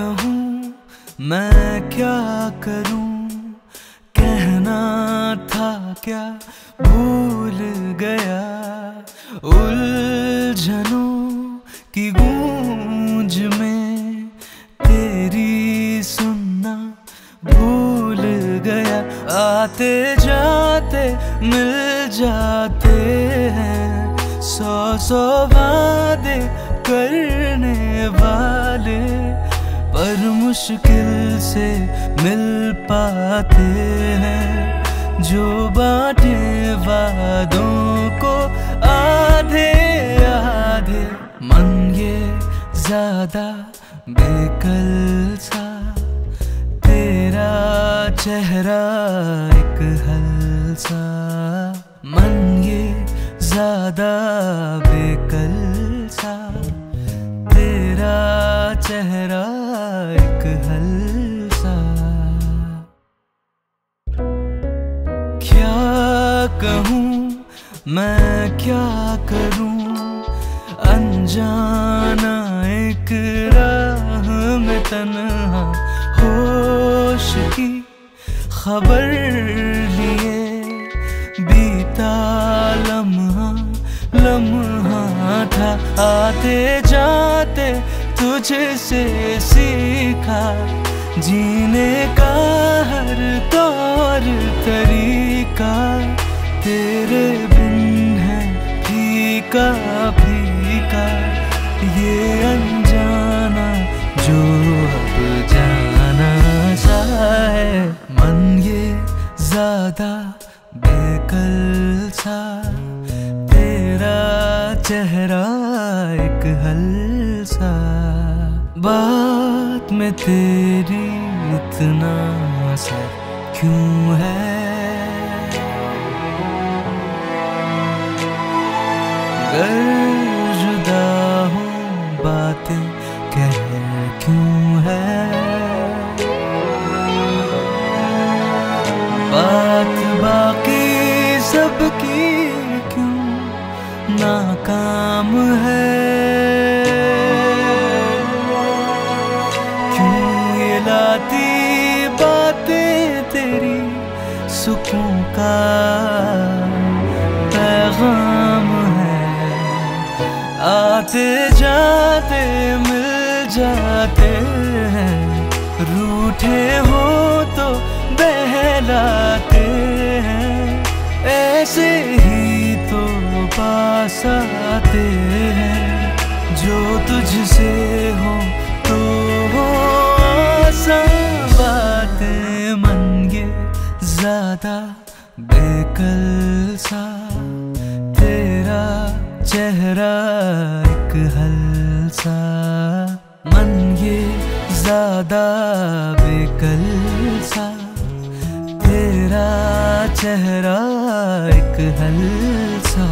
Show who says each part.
Speaker 1: कहूँ, मैं क्या करूँ? कहना था क्या? भूल गया। उलझनों की गूंज में तेरी सुनना भूल गया। आते जाते, मिल जाते हैं। सौ सौ वादे करने वाले मुश्किल से मिल पाते हैं। जो बाटे वादों को आधे आधे। मन ये ज़्यादा बेकल सा। तेरा चेहरा एक हलसा। मन ये ज़्यादा बेकल सा। तेरा चेहरा कहूँ, मैं क्या करूँ? अनजाना एक राह में तन्हा, होश की खबर लिए बीता लम्हा लम्हा था। आते जाते तुझसे सीखा, जीने का हर तौर तरीका। तेरे बिन है फीका फीका। ये अनजाना जो अब जाना सा है मन ये ज़्यादा बेकल सा। तेरा चेहरा एक हलसा। बात में तेरी इतना असर क्यों है? बातें कह क्यों है? बात बाकी सबकी क्यों नाकाम है? क्यों ये लाती बातें तेरी सुकून का आते जाते, मिल जाते हैं। रूठे हो तो बहलाते हैं। ऐसे ही तो पास आते हैं। जो तुझसे हो तो हो बातें मन ज़्यादा बेकल सा। तेरा चेहरा एक हलसा। मन ये ज़्यादा बेकल सा तेरा चेहरा एक हलसा।